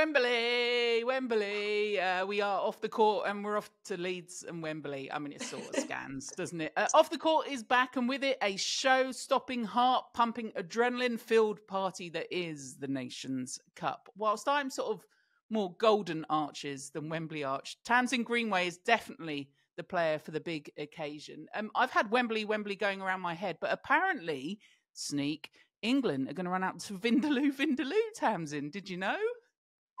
Wembley, Wembley. Uh, we are off the court and we're off to Leeds and Wembley. I mean, it sort of scans, doesn't it? Uh, off the court is back, and with it, a show stopping, heart pumping, adrenaline filled party that is the Nations Cup. Whilst I'm sort of more golden arches than Wembley Arch, Tamsin Greenway is definitely the player for the big occasion. Um, I've had Wembley, Wembley going around my head, but apparently, sneak, England are going to run out to Vindaloo, Vindaloo, Tamsin. Did you know?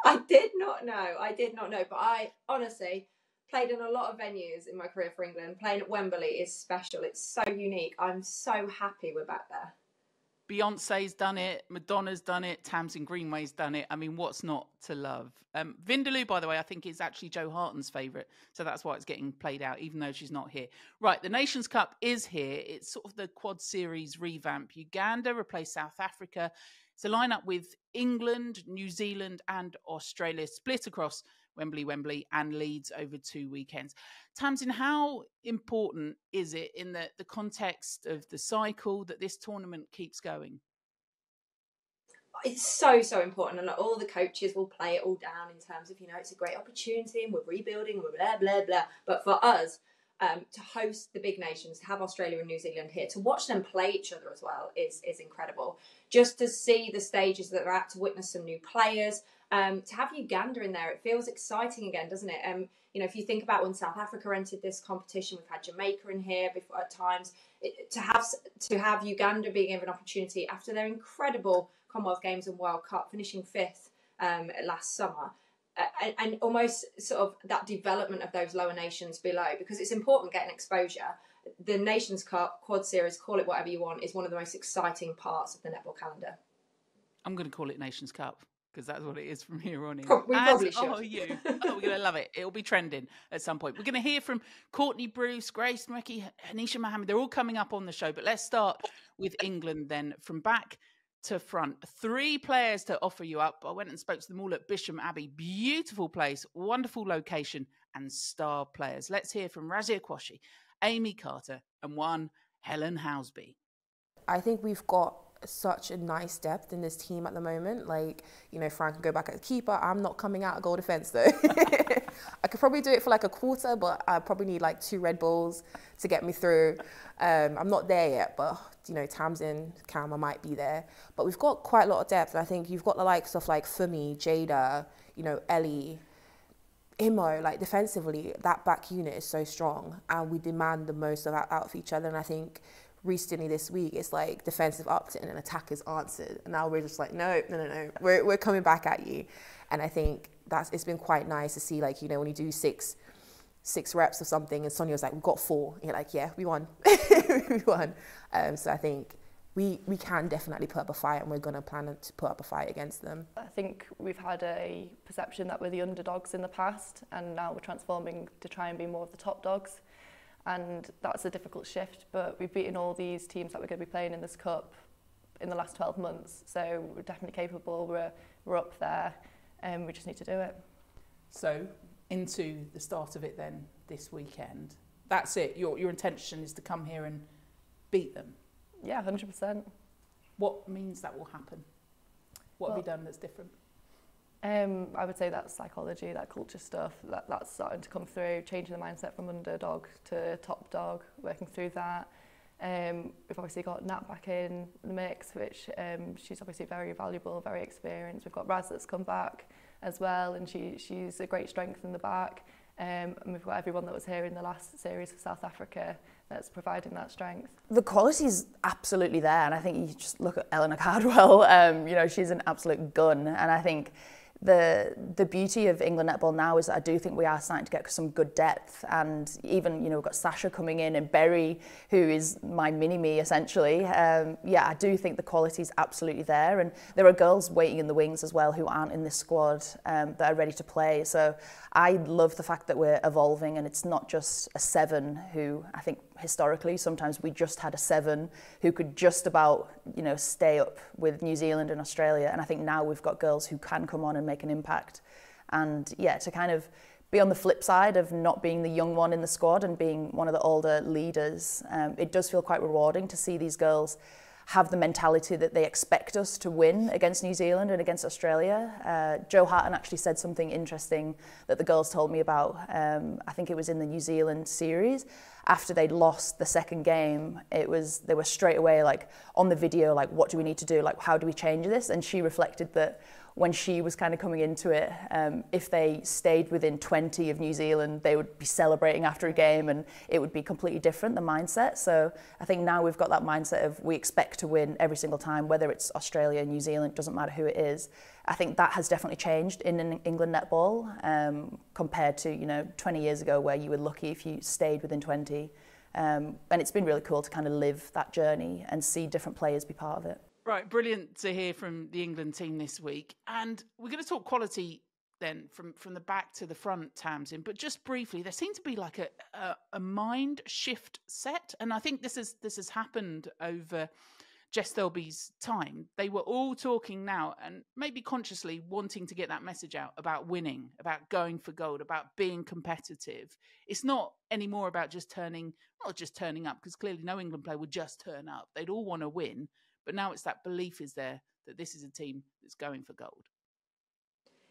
I did not know. I did not know. But I honestly played in a lot of venues in my career for England. Playing at Wembley is special. It's so unique. I'm so happy we're back there. Beyonce's done it, Madonna's done it, Tamsin Greenway's done it. I mean, what's not to love? Um, Vindaloo, by the way, I think is actually Jo Harten's favourite, so that's why it's getting played out, even though she's not here. Right, the Nations Cup is here. It's sort of the Quad Series revamp. Uganda replaced South Africa. It's a lineup with England, New Zealand, and Australia split across Wembley, Wembley, and Leeds over two weekends. Tamsin, how important is it in the, the context of the cycle that this tournament keeps going? It's so so important, and all the coaches will play it all down in terms of you know it's a great opportunity and we're rebuilding, we're blah blah blah. But for us, um, to host the big nations, to have Australia and New Zealand here, to watch them play each other as well is is incredible. Just to see the stages that they're at, to witness some new players, um, to have Uganda in there, it feels exciting again, doesn't it? Um, you know, if you think about when South Africa entered this competition, we've had Jamaica in here before at times. It, to have to have Uganda being given an opportunity after their incredible Commonwealth Games and World Cup, finishing fifth um, last summer and, and almost sort of that development of those lower nations below because it's important getting exposure. The Nations Cup, Quad Series, call it whatever you want, is one of the most exciting parts of the netball calendar. I'm going to call it Nations Cup because that's what it is from here on in. we As probably should. are you. Oh, we're going to love it. It'll be trending at some point. We're going to hear from Courtney Bruce, Grace Nweke, Haniisha Muhammed. They're all coming up on the show. But let's start with England then. From back to front. Three players to offer you up. I went and spoke to them all at Bisham Abbey. Beautiful place, wonderful location, and star players. Let's hear from Razia Quashie, Amy Carter, and one Helen Housby. I think we've got such a nice depth in this team at the moment. Like, you know, Fran can go back at keeper. I'm not coming out of goal defence though. I could probably do it for like a quarter, but I probably need like two Red Bulls to get me through. Um, I'm not there yet, but you know, Tamsin, Cam, I might be there. But we've got quite a lot of depth. And I think you've got the likes of like Fumi, Jada, you know, Ellie, Imo, like defensively, that back unit is so strong and we demand the most of out, of each other. And I think recently this week, it's like defensive upped and an attack is answered. And now we're just like, no, no, no, no, we're, we're coming back at you. And I think that's, it's been quite nice to see, like, you know, when you do six, six reps or something and Sonia's like, we've got four. And you're like, yeah, we won. we won. Um, so I think we, we can definitely put up a fight and we're going to plan to put up a fight against them. I think we've had a perception that we're the underdogs in the past and now we're transforming to try and be more of the top dogs and that's a difficult shift but we've beaten all these teams that we're going to be playing in this cup in the last 12 months so we're definitely capable we're, we're up there and we just need to do it so into the start of it then this weekend. That's it. Your, your intention is to come here and beat them? Yeah 100% what means that will happen? What well, have you done that's different? Um, I would say that psychology, that culture stuff, that, that's starting to come through, changing the mindset from underdog to top dog, working through that. Um, we've obviously got Nat back in the mix, which um, she's obviously very valuable, very experienced. We've got Raz that's come back as well, and she, she's a great strength in the back. Um, and we've got everyone that was here in the last series of South Africa that's providing that strength. The quality is absolutely there, and I think you just look at Eleanor Cardwell. Um, you know, she's an absolute gun, and I think the the beauty of England netball now is that I do think we are starting to get some good depth. And even you know we've got Sasha coming in and Berri who is my mini me essentially. Um, yeah I do think the quality is absolutely there. And there are girls waiting in the wings as well who aren't in this squad um, that are ready to play. So I love the fact that we're evolving and it's not just a seven who I think historically sometimes we just had a seven who could just about you know stay up with New Zealand and Australia. And I think now we've got girls who can come on and make an impact and yeah to kind of be on the flip side of not being the young one in the squad and being one of the older leaders um, it does feel quite rewarding to see these girls have the mentality that they expect us to win against New Zealand and against Australia. Uh, Jo Harten actually said something interesting that the girls told me about. Um, I think it was in the New Zealand series. After they'd lost the second game, it was they were straight away like on the video, like what do we need to do? Like how do we change this? And she reflected that when she was kind of coming into it, um, if they stayed within 20 of New Zealand, they would be celebrating after a game and it would be completely different, the mindset. So I think now we've got that mindset of we expect to win every single time, whether it's Australia, New Zealand, doesn't matter who it is. I think that has definitely changed in England netball um, compared to, you know, 20 years ago where you were lucky if you stayed within 20. Um, and it's been really cool to kind of live that journey and see different players be part of it. Right, brilliant to hear from the England team this week. And we're going to talk quality then from, from the back to the front, Tamsin. But just briefly, there seems to be like a, a, a mind shift set. And I think this is this has happened over Jess Thirlby's time. They were all talking now and maybe consciously wanting to get that message out about winning, about going for gold, about being competitive. It's not anymore about just turning, not just turning up, because clearly no England player would just turn up. They'd all want to win but now it's that belief is there that this is a team that's going for gold.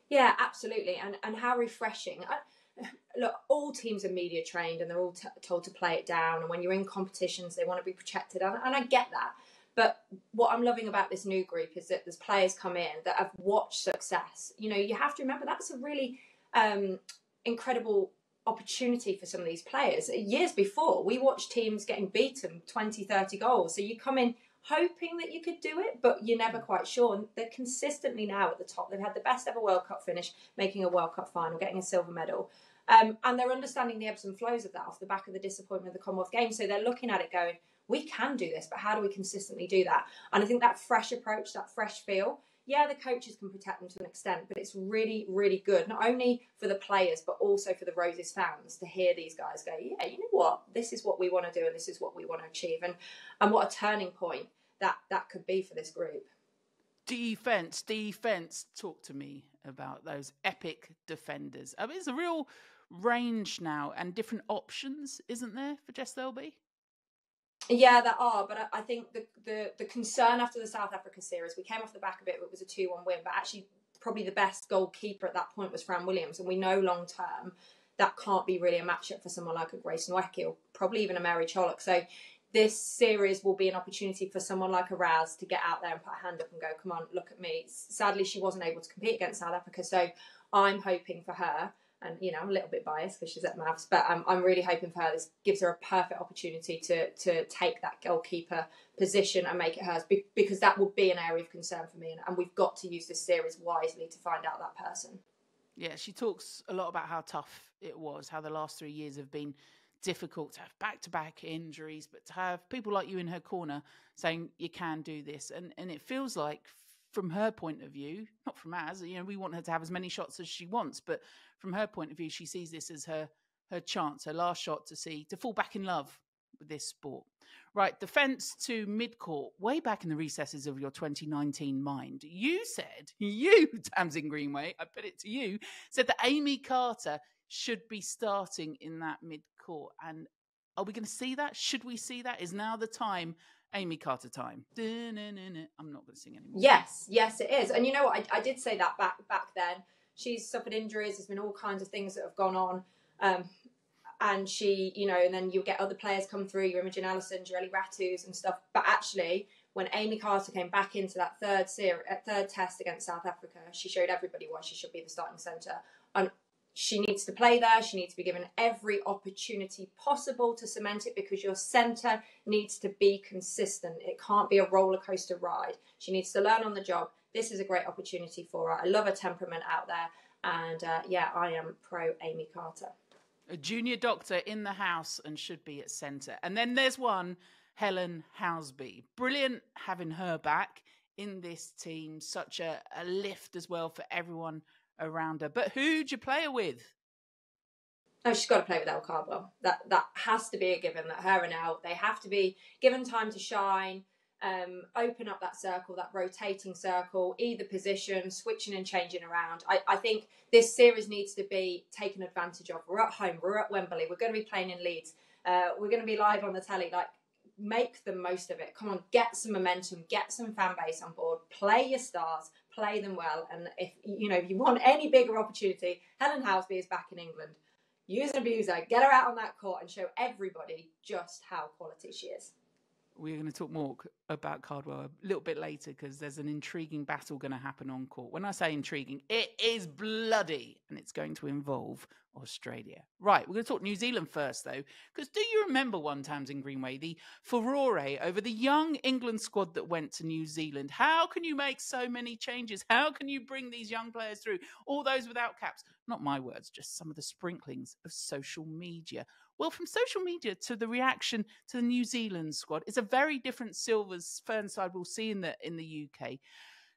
Yeah, absolutely, and and how refreshing. I, look, all teams are media trained, and they're all t- told to play it down. And when you're in competitions, they want to be protected, and, and I get that. But what I'm loving about this new group is that there's players come in that have watched success. You know, you have to remember that's a really um, incredible opportunity for some of these players. Years before, we watched teams getting beaten 20, 30 goals. So you come in hoping that you could do it, but you're never quite sure. And they're consistently now at the top. They've had the best ever World Cup finish, making a World Cup final, getting a silver medal. Um, and they're understanding the ebbs and flows of that off the back of the disappointment of the Commonwealth Games. So they're looking at it going, we can do this, but how do we consistently do that? And I think that fresh approach, that fresh feel, yeah, the coaches can protect them to an extent, but it's really, really good, not only for the players, but also for the Roses fans to hear these guys go, yeah, you know what, this is what we want to do and this is what we want to achieve. And, and what a turning point that, that could be for this group. Defense, defense. Talk to me about those epic defenders. I mean, it's a real range now and different options, isn't there, for Jess Thirlby? Yeah, there are, but I, think the, the the concern after the South Africa series, we came off the back of it. It was a two-one win, but actually, probably the best goalkeeper at that point was Fran Williams, and we know long term that can't be really a matchup for someone like a Grace Nweke or probably even a Mary Cholhok. So this series will be an opportunity for someone like a Raz to get out there and put a hand up and go, come on, look at me. Sadly, she wasn't able to compete against South Africa, so I'm hoping for her and you know I'm a little bit biased because she's at Mavs, but um, I'm really hoping for her. This gives her a perfect opportunity to to take that goalkeeper position and make it hers, because that would be an area of concern for me, and, and we've got to use this series wisely to find out that person. Yeah, she talks a lot about how tough it was, how the last three years have been difficult to have back to back injuries, but to have people like you in her corner saying you can do this, and and it feels like from her point of view, not from ours, you know, we want her to have as many shots as she wants, but from her point of view, she sees this as her her chance, her last shot to see to fall back in love with this sport. Right, defence to mid court, way back in the recesses of your 2019 mind, you said, you, Tamsin Greenway, I put it to you, said that Amy Carter should be starting in that mid court. And are we going to see that? Should we see that? Is now the time Amy Carter time. I'm not going to sing anymore. Yes, yes, it is. And you know what? I, I, did say that back back then. She's suffered injuries. There's been all kinds of things that have gone on. Um, and she, you know, and then you'll get other players come through, your Imogen Allison, Jireli Ratus and stuff. But actually, when Amy Carter came back into that third series, uh, third test against South Africa, she showed everybody why she should be the starting centre. And she needs to play there. She needs to be given every opportunity possible to cement it because your centre needs to be consistent. It can't be a roller coaster ride. She needs to learn on the job. This is a great opportunity for her. I love her temperament out there. And uh, yeah, I am pro Amy Carter. A junior doctor in the house and should be at centre. And then there's one, Helen Housby. Brilliant having her back in this team. Such a, a lift as well for everyone around her. But who'd you play her with? Oh, she's got to play with Elle Cardwell. That that has to be a given. That her and Elle, they have to be given time to shine. Um, open up that circle, that rotating circle, either position, switching and changing around. I, I think this series needs to be taken advantage of. We're at home, we're at Wembley, we're going to be playing in Leeds, uh, we're going to be live on the telly. Like make the most of it. Come on, get some momentum, get some fan base on board, play your stars, play them well. And if you know if you want any bigger opportunity, Helen Housby is back in England. Use and abuse her, get her out on that court and show everybody just how quality she is we're going to talk more about Cardwell a little bit later because there's an intriguing battle going to happen on court. When I say intriguing, it is bloody and it's going to involve Australia. Right, we're going to talk New Zealand first, though, because do you remember one Tamsin Greenway, the furore over the young England squad that went to New Zealand? How can you make so many changes? How can you bring these young players through? All those without caps. Not my words, just some of the sprinklings of social media. Well, from social media to the reaction to the New Zealand squad, it's a very different Silver Ferns side we'll see in the in the UK.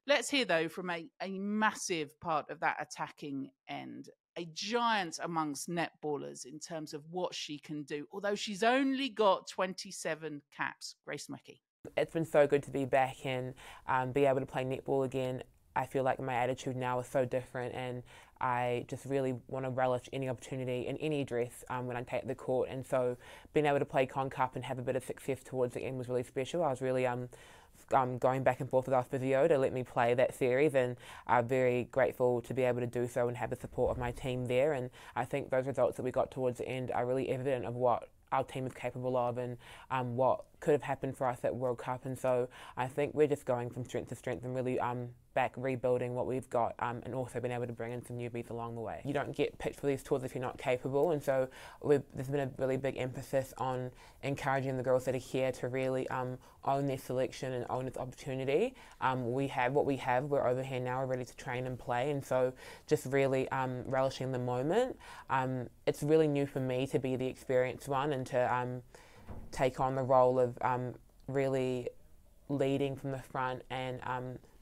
Let's hear though from a, a massive part of that attacking end, a giant amongst netballers in terms of what she can do, although she's only got 27 caps. Grace Nweke. It's been so good to be back and um, be able to play netball again. I feel like my attitude now is so different, and I just really want to relish any opportunity in any dress um, when I take the court. And so being able to play Con Cup and have a bit of success towards the end was really special. I was really um, um, going back and forth with our physio to let me play that series, and I'm very grateful to be able to do so and have the support of my team there. And I think those results that we got towards the end are really evident of what our team is capable of and um, what could have happened for us at World Cup. And so I think we're just going from strength to strength and really um, back rebuilding what we've got um, and also being able to bring in some newbies along the way. You don't get picked for these tours if you're not capable, and so there's been a really big emphasis on encouraging the girls that are here to really um, own their selection and own this opportunity. Um, we have what we have, we're over here now, we're ready to train and play, and so just really um, relishing the moment. Um, it's really new for me to be the experienced one and to take on the role of really leading from the front and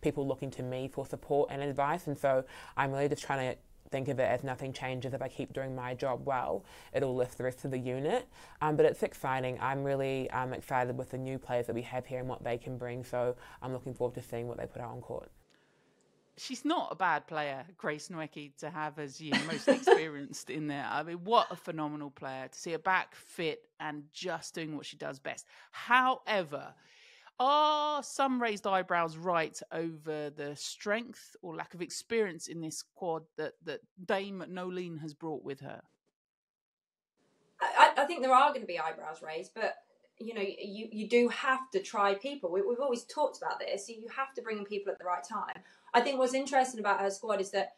people looking to me for support and advice. And so I'm really just trying to think of it as nothing changes if I keep doing my job well. It'll lift the rest of the unit. Um, but it's exciting. I'm really um, excited with the new players that we have here and what they can bring. So I'm looking forward to seeing what they put out on court. She's not a bad player, Grace Nweke, to have as you most experienced in there. I mean, what a phenomenal player to see her back fit and just doing what she does best. However, are some raised eyebrows right over the strength or lack of experience in this squad that, that Dame Noeline has brought with her? I, I think there are going to be eyebrows raised, but you know, you, you do have to try people. We, have always talked about this. You have to bring in people at the right time. I think what's interesting about her squad is that,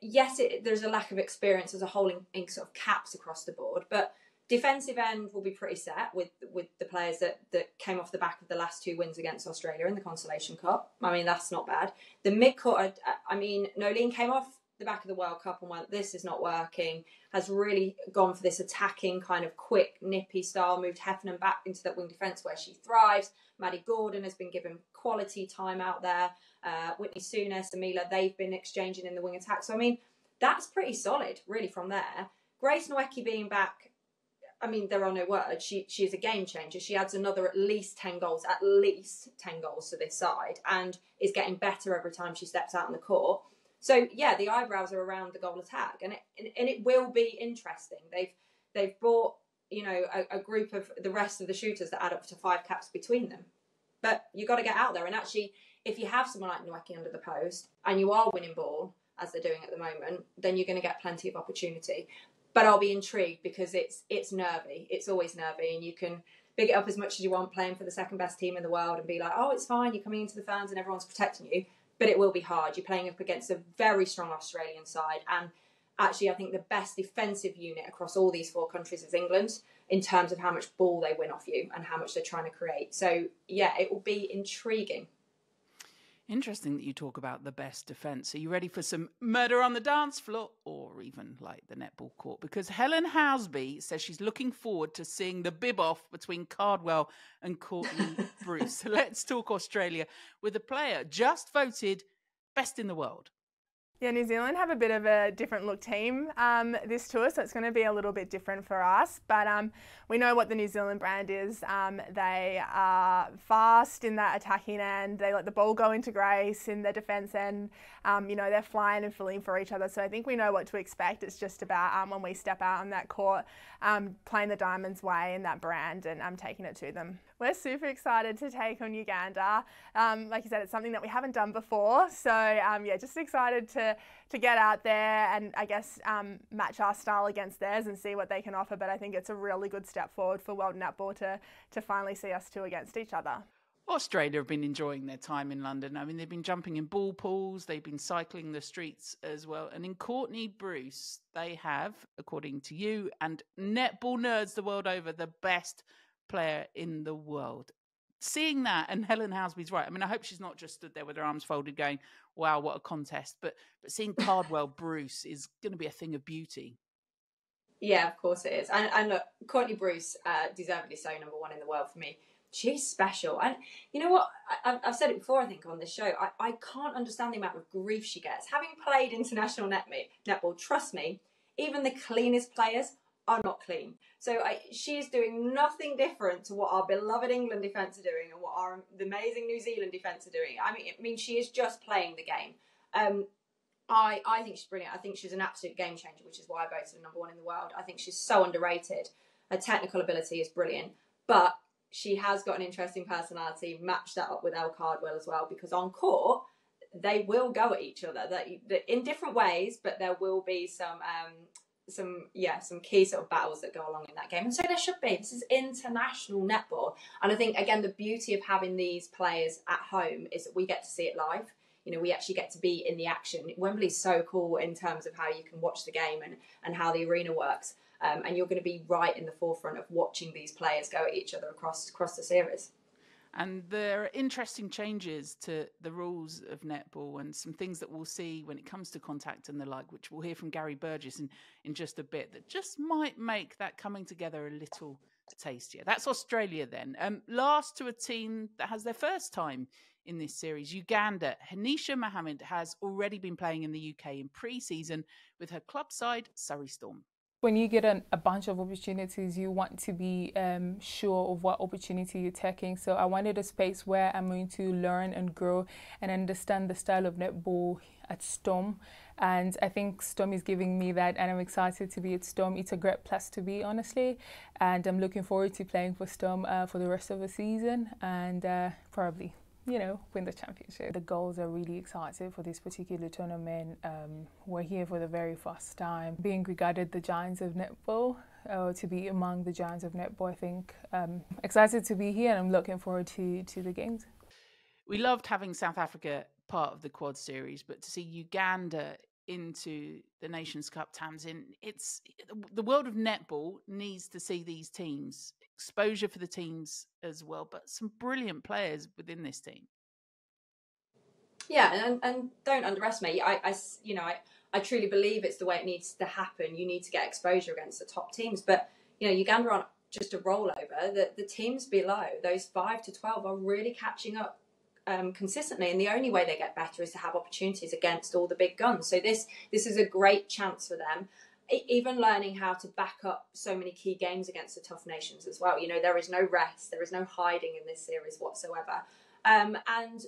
yes, it, there's a lack of experience as a whole in, in sort of caps across the board, but defensive end will be pretty set with with the players that that came off the back of the last two wins against Australia in the Constellation Cup. I mean, that's not bad. The midcourt, I mean, Noeline came off the back of the World Cup and went, "This is not working." Has really gone for this attacking kind of quick, nippy style. Moved Heffernan back into that wing defence where she thrives. Maddie Gordon has been given quality time out there. Uh, Whitney Souness, Amila, they've been exchanging in the wing attack. So I mean, that's pretty solid, really. From there, Grace Nweke being back I mean, there are no words. She she is a game changer. She adds another at least ten goals, at least ten goals to this side, and is getting better every time she steps out on the court. So yeah, the eyebrows are around the goal attack, and it and it will be interesting. They've they've brought you know a, a group of the rest of the shooters that add up to five caps between them, but you got to get out there and actually, if you have someone like Nweke under the post and you are winning ball as they're doing at the moment, then you're going to get plenty of opportunity but I'll be intrigued because it's it's nervy. It's always nervy, and you can big it up as much as you want playing for the second best team in the world and be like, oh, it's fine. You're coming into the fans and everyone's protecting you, but it will be hard. You're playing up against a very strong Australian side, and actually, I think the best defensive unit across all these four countries is England in terms of how much ball they win off you and how much they're trying to create. So yeah, it will be intriguing. Interesting that you talk about the best defence. Are you ready for some murder on the dance floor or even like the netball court? Because Helen Housby says she's looking forward to seeing the bib off between Cardwell and Courtney Bruce. So let's talk Australia with a player just voted best in the world. Yeah, New Zealand have a bit of a different look team um, this tour, so it's going to be a little bit different for us. But um, we know what the New Zealand brand is. Um, they are fast in that attacking end. They let the ball go into Grace in their defence end. Um, you know, they're flying and filling for each other. So I think we know what to expect. It's just about um, when we step out on that court, um, playing the Diamonds way in that brand and taking it to them. We're super excited to take on Uganda. Um, like you said, it's something that we haven't done before. So um, yeah, just excited to to get out there and I guess um, match our style against theirs and see what they can offer. But I think it's a really good step forward for World Netball to to finally see us two against each other. Australia have been enjoying their time in London. I mean, they've been jumping in ball pools, they've been cycling the streets as well. And in Courtney Bruce, they have, according to you and netball nerds the world over, the best player in the world. Seeing that, and Helen Housby's right. I mean, I hope she's not just stood there with her arms folded, going, "Wow, what a contest!" But but seeing Cardwell Bruce is going to be a thing of beauty. Yeah, of course it is. And, and look, Courtney Bruce, uh, deservedly so, number one in the world for me. She's special. And you know what? I, have said it before, I think, on this show. I, I can't understand the amount of grief she gets. Having played international net netball, trust me, even the cleanest players are not clean. So I, she is doing nothing different to what our beloved England defence are doing and what our the amazing New Zealand defence are doing. I mean, I mean, she is just playing the game. Um, I, I think she's brilliant. I think she's an absolute game changer, which is why I voted her number one in the world. I think she's so underrated. Her technical ability is brilliant, but she has got an interesting personality. Match that up with Elle Cardwell as well, because on court they will go at each other in different ways, but there will be some um, some yeah some key sort of battles that go along in that game. And so there should be. This is international netball. And i think again the beauty of having these players at home is that we get to see it live. You know we actually get to be in the action. Wembley's so cool in terms of how you can watch the game and and how the arena works. Um, and you're going to be right in the forefront of watching these players go at each other across across the series and there are interesting changes to the rules of netball and some things that we'll see when it comes to contact and the like, which we'll hear from Gary Burgess in, in just a bit, that just might make that coming together a little tastier. That's Australia then. Um, last to a team that has their first time in this series, Uganda. Haniisha Muhammed has already been playing in the UK in pre season with her club side, Surrey Storm when you get an, a bunch of opportunities, you want to be um, sure of what opportunity you're taking. So I wanted a space where I'm going to learn and grow and understand the style of netball at Storm. And I think Storm is giving me that, and I'm excited to be at Storm. It's a great place to be, honestly. And I'm looking forward to playing for Storm uh, for the rest of the season and uh, probably you know, win the championship. The goals are really excited for this particular tournament. Um, we're here for the very first time. Being regarded the giants of netball, uh, to be among the giants of netball, I think. Um, excited to be here and I'm looking forward to, to the games. We loved having South Africa part of the quad series, but to see Uganda into the Nations Cup, Tamsin, it's the world of netball needs to see these teams exposure for the teams as well, but some brilliant players within this team. Yeah, and, and don't underestimate. I, I, you know, I, I truly believe it's the way it needs to happen. You need to get exposure against the top teams, but you know, Uganda aren't just a rollover. The the teams below those five to twelve are really catching up um, consistently, and the only way they get better is to have opportunities against all the big guns. So this this is a great chance for them even learning how to back up so many key games against the tough nations as well. You know, there is no rest, there is no hiding in this series whatsoever. Um, and,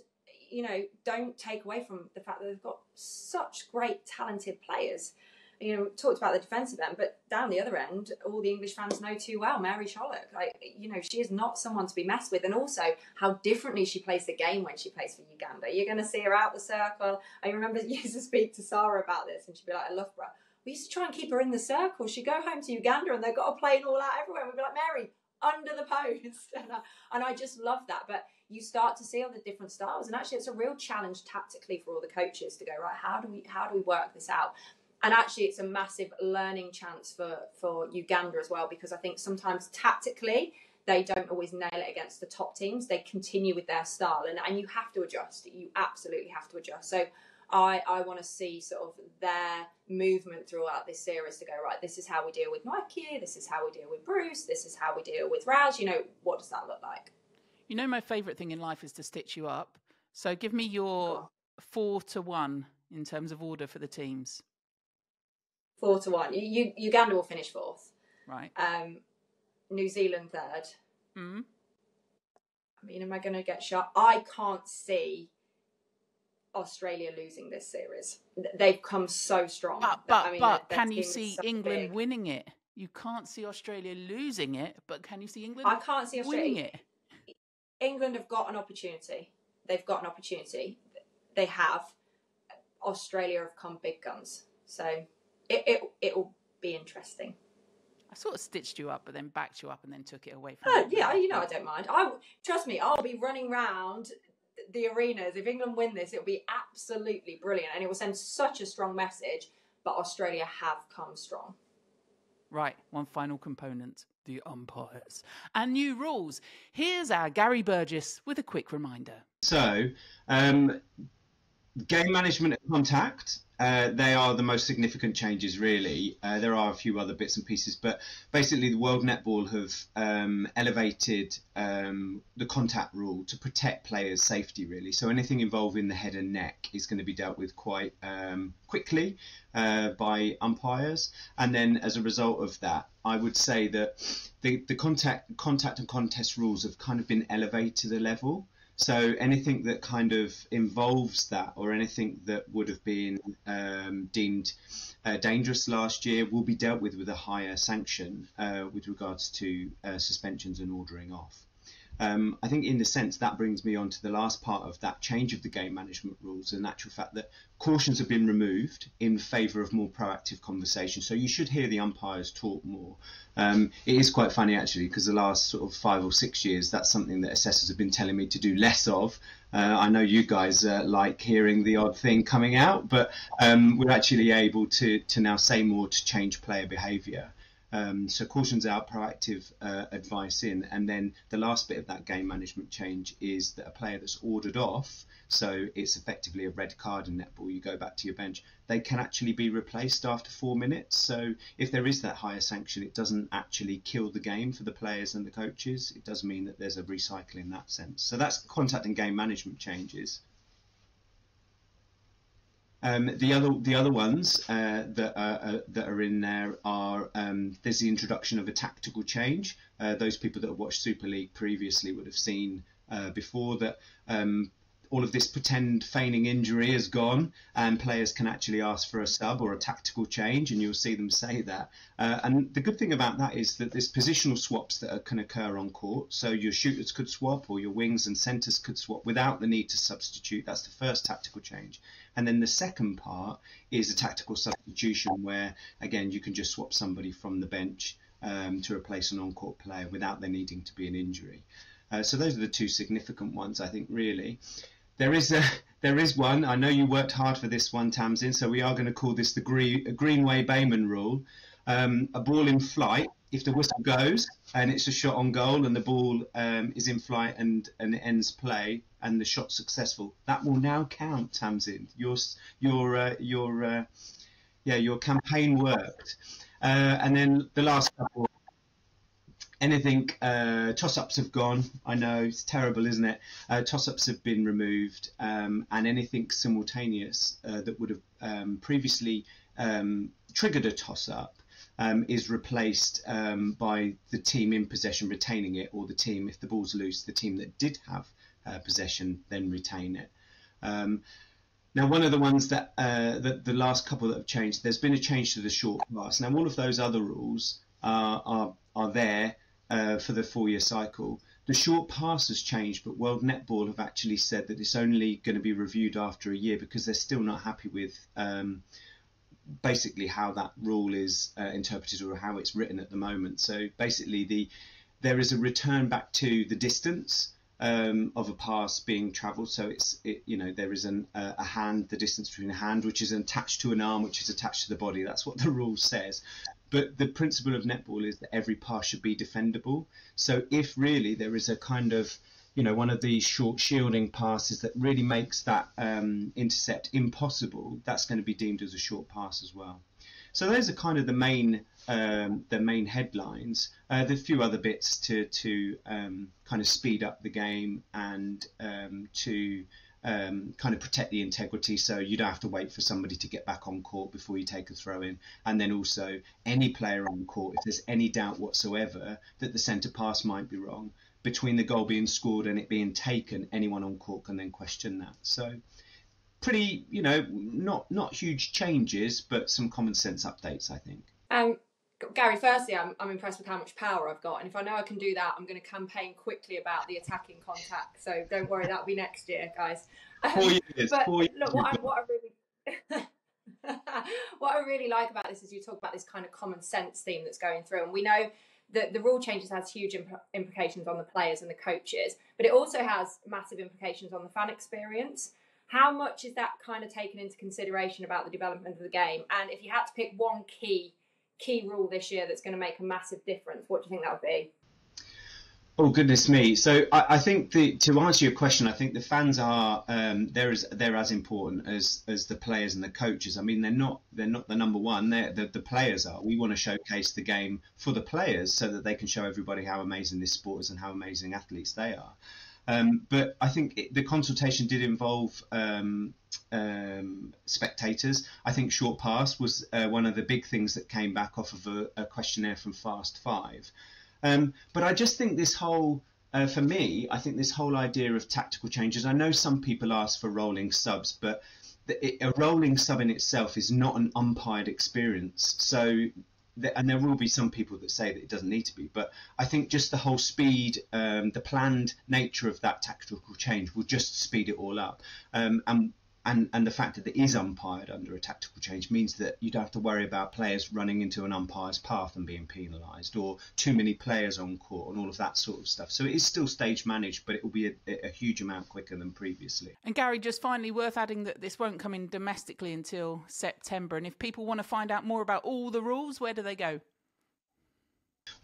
you know, don't take away from the fact that they've got such great, talented players. You know, talked about the defensive end, but down the other end, all the English fans know too well Mary Cholhok. Like, you know, she is not someone to be messed with, and also how differently she plays the game when she plays for Uganda. You're going to see her out the circle. I remember used to speak to Sarah about this, and she'd be like, "I love Loughborough." We used to try and keep her in the circle. She'd go home to Uganda and they've got a plane all out everywhere. We'd be like, Mary, under the post. and, I, and I just love that. But you start to see all the different styles. And actually, it's a real challenge tactically for all the coaches to go, right, how do we, how do we work this out? And actually, it's a massive learning chance for, for Uganda as well, because I think sometimes tactically, they don't always nail it against the top teams. They continue with their style, and, and you have to adjust. You absolutely have to adjust. So I, I want to see sort of their movement throughout this series to go, right, this is how we deal with Nweke, this is how we deal with Bruce, this is how we deal with Raz, you know, what does that look like? You know, my favourite thing in life is to stitch you up. So give me your four to one in terms of order for the teams? Four to one. You, Uganda will finish fourth. Right. Um, New Zealand third. hmm I mean, am I going to get shot? I can't see Australia losing this series. They've come so strong. But but I mean, but can you see so England big. winning it? You can't see Australia losing it, but can you see England I can't see Australia winning it? England have got an opportunity. They've got an opportunity. They have. Australia have come big guns. So it it it will be interesting. I sort of stitched you up, but then backed you up and then took it away from Oh you. yeah, you know I don't mind. I trust me. I'll be running round the arenas if England win this. It'll be absolutely brilliant, and it will send such a strong message. But Australia have come strong. Right, one final component the umpires. And new rules. Here's our Gary Burgess with a quick reminder. So, um, game management and contact, uh, they are the most significant changes, really. Uh, there are a few other bits and pieces, but basically, the World Netball have um, elevated um, the contact rule to protect players' safety, really. So, anything involving the head and neck is going to be dealt with quite um, quickly uh, by umpires. And then, as a result of that, I would say that the, the contact, contact and contest rules have kind of been elevated to the level. So anything that kind of involves that, or anything that would have been um, deemed uh, dangerous last year, will be dealt with with a higher sanction uh, with regards to uh, suspensions and ordering off. Um, I think, in a sense, that brings me on to the last part of that change of the game management rules, and the actual fact that cautions have been removed in favour of more proactive conversation. So you should hear the umpires talk more. Um, it is quite funny actually, because the last sort of five or six years, that's something that assessors have been telling me to do less of. Uh, I know you guys uh, like hearing the odd thing coming out, but um, we're actually able to to now say more to change player behaviour. Um, so cautions out, proactive uh, advice in, and then the last bit of that game management change is that a player that's ordered off, so it's effectively a red card in netball. You go back to your bench. They can actually be replaced after four minutes. So if there is that higher sanction, it doesn't actually kill the game for the players and the coaches. It does mean that there's a recycle in that sense. So that's contact and game management changes. Um, the other the other ones uh, that are uh, that are in there are um, there's the introduction of a tactical change. Uh, those people that have watched Super League previously would have seen uh, before that um, all of this pretend feigning injury is gone, and players can actually ask for a sub or a tactical change, and you'll see them say that. Uh, and the good thing about that is that there's positional swaps that are, can occur on court. So your shooters could swap, or your wings and centres could swap without the need to substitute. That's the first tactical change. And then the second part is a tactical substitution where, again, you can just swap somebody from the bench um, to replace an on-court player without there needing to be an injury. Uh, so those are the two significant ones, I think, really. There is a there is one. I know you worked hard for this one, Tamsin. So we are going to call this the Green, Greenway Bayman rule. Um, a ball in flight, if the whistle goes and it's a shot on goal and the ball um, is in flight and, and ends play and the shot's successful, that will now count, Tamsin. Your your uh, your uh, yeah your campaign worked. Uh, and then the last couple anything uh, toss-ups have gone. I know it's terrible isn't it? Uh, toss-ups have been removed um, and anything simultaneous uh, that would have um, previously um, triggered a toss-up um, is replaced um, by the team in possession retaining it or the team if the ball's loose the team that did have uh, possession then retain it. Um, now, one of the ones that, uh, that the last couple that have changed, there's been a change to the short pass. Now, all of those other rules are are, are there uh, for the four-year cycle. The short pass has changed, but World Netball have actually said that it's only going to be reviewed after a year because they're still not happy with um, basically how that rule is uh, interpreted or how it's written at the moment. So basically, the there is a return back to the distance um, of a pass being travelled. So it's it, you know there is an, uh, a hand, the distance between a hand, which is attached to an arm, which is attached to the body. That's what the rule says. But the principle of netball is that every pass should be defendable. So if really there is a kind of you know one of these short shielding passes that really makes that um, intercept impossible, that's going to be deemed as a short pass as well. So those are kind of the main um, the main headlines. Uh, there are a few other bits to to um, kind of speed up the game and um, to um, kind of protect the integrity so you don't have to wait for somebody to get back on court before you take a throw in. And then also, any player on court, if there's any doubt whatsoever that the centre pass might be wrong, between the goal being scored and it being taken, anyone on court can then question that. So, pretty, you know, not not huge changes, but some common sense updates, I think. Um, Gary, firstly, I'm, I'm impressed with how much power I've got, and if I know I can do that, I'm going to campaign quickly about the attacking contact. So don't worry, that'll be next year, guys. Um, four years. but four years. look, what I, what I really what I really like about this is you talk about this kind of common sense theme that's going through, and we know that the rule changes has huge imp- implications on the players and the coaches, but it also has massive implications on the fan experience. How much is that kind of taken into consideration about the development of the game? And if you had to pick one key key rule this year that's going to make a massive difference, what do you think that would be? Oh goodness me! So I, I think the, to answer your question, I think the fans are um, they're as they're as important as as the players and the coaches. I mean, they're not they're not the number one. They're the, the players are. We want to showcase the game for the players so that they can show everybody how amazing this sport is and how amazing athletes they are. Um, but I think it, the consultation did involve um, um, spectators. I think short pass was uh, one of the big things that came back off of a, a questionnaire from Fast Five. Um, but I just think this whole, uh, for me, I think this whole idea of tactical changes. I know some people ask for rolling subs, but the, it, a rolling sub in itself is not an umpired experience. So and there will be some people that say that it doesn't need to be, but I think just the whole speed, um, the planned nature of that tactical change will just speed it all up. Um, and and and the fact that it is umpired under a tactical change means that you don't have to worry about players running into an umpire's path and being penalised, or too many players on court, and all of that sort of stuff. So it is still stage managed, but it will be a, a huge amount quicker than previously. And Gary, just finally worth adding that this won't come in domestically until September. And if people want to find out more about all the rules, where do they go?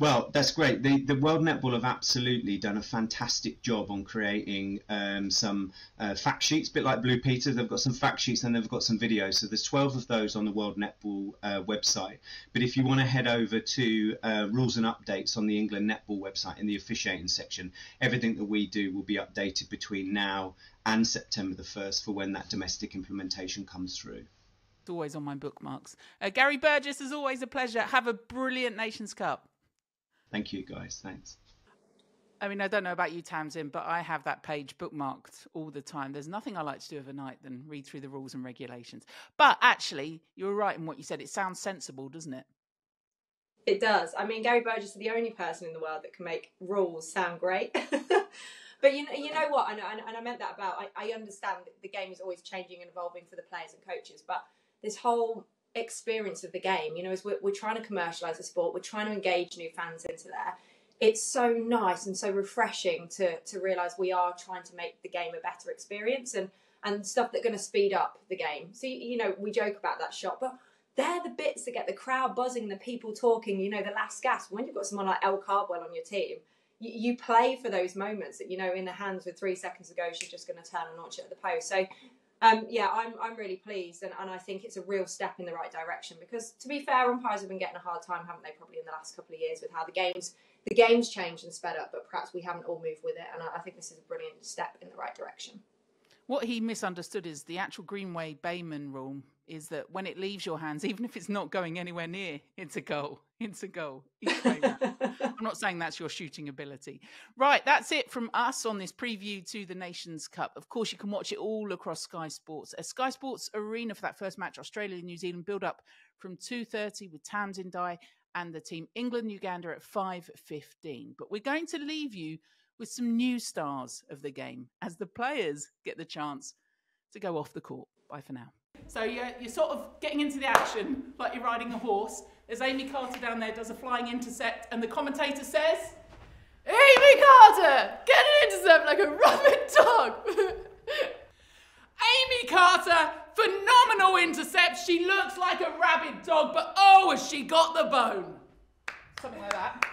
Well, that's great. The, the World Netball have absolutely done a fantastic job on creating um, some uh, fact sheets, a bit like Blue Peter. They've got some fact sheets and they've got some videos. So there's 12 of those on the World Netball uh, website. But if you want to head over to uh, rules and updates on the England Netball website in the officiating section, everything that we do will be updated between now and September the 1st for when that domestic implementation comes through. It's always on my bookmarks. Uh, Gary Burgess, is always a pleasure. Have a brilliant Nations Cup. Thank you, guys. Thanks. I mean, I don't know about you, Tamsin, but I have that page bookmarked all the time. There's nothing I like to do overnight than read through the rules and regulations. But actually, you were right in what you said. It sounds sensible, doesn't it? It does. I mean, Gary Burgess is the only person in the world that can make rules sound great. but you know, you know what? And, and, and I meant that about. I, I understand that the game is always changing and evolving for the players and coaches, but this whole experience of the game. You know, as we're, we're trying to commercialize the sport, we're trying to engage new fans into there. It's so nice and so refreshing to to realize we are trying to make the game a better experience and and stuff that's going to speed up the game. So you know, we joke about that shot, but they're the bits that get the crowd buzzing, the people talking. You know, the last gasp when you've got someone like El Cardwell on your team. You, play for those moments that you know in the hands with three seconds to go, she's just going to turn and launch it at the post. So um, yeah, I'm, I'm really pleased, and, and I think it's a real step in the right direction. Because to be fair, umpires have been getting a hard time, haven't they? Probably in the last couple of years with how the games the games changed and sped up, but perhaps we haven't all moved with it. And I, I think this is a brilliant step in the right direction. What he misunderstood is the actual Greenway Bayman rule is that when it leaves your hands, even if it's not going anywhere near, it's a goal. It's a goal. I'm not saying that's your shooting ability. Right, that's it from us on this preview to the Nations Cup. Of course, you can watch it all across Sky Sports. A Sky Sports Arena for that first match, Australia and New Zealand, build up from 2.30 with Tamsin Dye and the team England Uganda at 5.15. But we're going to leave you with some new stars of the game as the players get the chance to go off the court. Bye for now. So you're, you're sort of getting into the action like you're riding a horse. There's Amy Carter down there, does a flying intercept, and the commentator says, Amy Carter, get an intercept like a rabid dog. Amy Carter, phenomenal intercept. She looks like a rabid dog, but oh, has she got the bone? Something like that.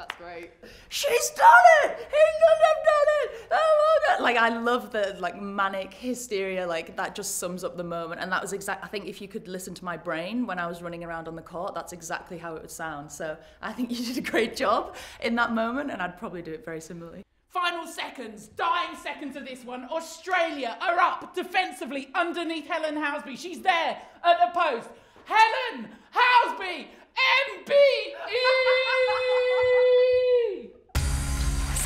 That's great. She's done it! England have done it! Oh my god! Like I love the like manic hysteria. Like that just sums up the moment. And that was exact. I think if you could listen to my brain when I was running around on the court, that's exactly how it would sound. So I think you did a great job in that moment, and I'd probably do it very similarly. Final seconds, dying seconds of this one. Australia are up defensively underneath Helen Housby. She's there at the post. Helen Housby, MBE!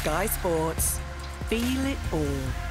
Sky Sports. Feel it all.